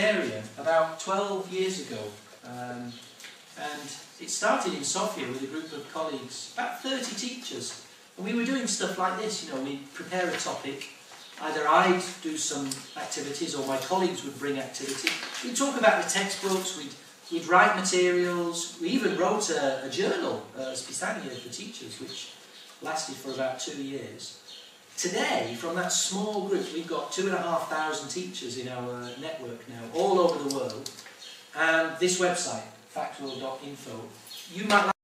Bulgaria about 12 years ago. Um, and it started in Sofia with a group of colleagues, about 30 teachers. And we were doing stuff like this, you know, we'd prepare a topic, either I'd do some activities or my colleagues would bring activity. We'd talk about the textbooks, we'd, we'd write materials, we even wrote a, a journal, uh, Spisania for teachers, which lasted for about two years. Today, from that small group, we've got two and a half thousand teachers in our network now, all over the world. And this website, factworld.info, you might like